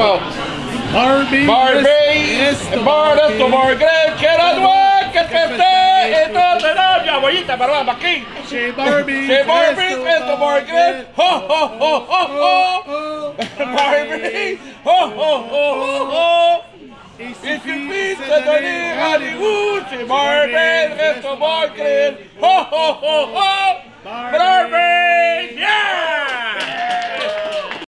about Barbie. Barbie, Bar, esto, barbie que era que feste, entonces no, mi abuelita, perdón, aquí. Che Barbie. Che Barbie, esto, barbie, ho, ho, ho, ho, ho. Barbie, ho, ho, ho, ho, ho. Y si pizza, Dani, Hollywood, Barbie, esto, barbie, ho, ho, ho, ho.